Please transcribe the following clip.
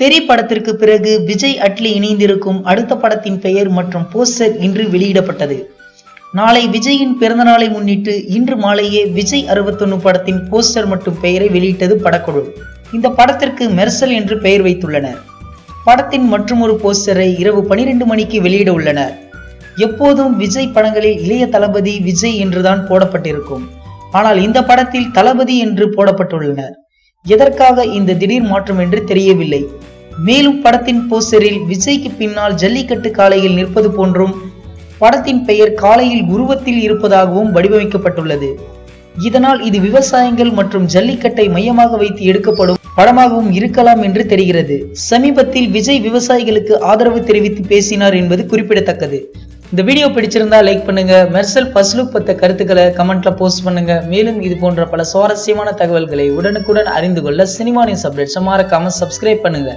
தெரி படத்திற்கு பிறகு விஜய் அட்லி இணைந்திருக்கும் அடுத்த படத்தின் பெயர் மற்றும் போஸ்டர் இன்று வெளியிடப்பட்டது. நாளை விஜயின் பிறந்தநாளை முன்னிட்டு இன்று மாலையே விஜய் அறுபத்தொன்னு படத்தின் போஸ்டர் மற்றும் பெயரை வெளியிட்டது படக்குழு. இந்த படத்திற்கு மெர்சல் என்று பெயர் வைத்துள்ளனர். படத்தின் மற்றொரு போஸ்டரை இரவு பனிரெண்டு மணிக்கு வெளியிட உள்ளனர். எப்போதும் விஜய் படங்களில் இளைய தளபதி விஜய் என்றுதான் போடப்பட்டிருக்கும். ஆனால் இந்த படத்தில் தளபதி என்று போடப்பட்டுள்ளனர். எதற்காக இந்த திடீர் மாற்றம் என்று தெரியவில்லை. மேலும் படத்தின் போஸ்டரில் விஜய்க்கு பின்னால் ஜல்லிக்கட்டு காலையில் நிற்பது போன்றும் படத்தின் பெயர் காலையில் உருவத்தில் இருப்பதாகவும் வடிவமைக்கப்பட்டுள்ளது. இதனால் இது விவசாயங்கள் மற்றும் ஜல்லிக்கட்டை மையமாக வைத்து எடுக்கப்படும் படமாகவும் இருக்கலாம் என்று தெரிகிறது. சமீபத்தில் விஜய் விவசாயிகளுக்கு ஆதரவு தெரிவித்து பேசினார் என்பது குறிப்பிடத்தக்கது. இந்த வீடியோ பிடிச்சிருந்தா லைக் பண்ணுங்க. மெர்சல் ஃபர்ஸ்ட் லுக் பத்த கருத்துக்களை கமெண்ட்ல போஸ்ட் பண்ணுங்க. மேலும் இது போன்ற பல சுவாரஸ்யமான தகவல்களை உடனுக்குடன் அறிந்து கொள்ள சினிமா நியூஸ் அப்டேட்ஸ் மறக்காம சப்ஸ்கிரைப் பண்ணுங்க.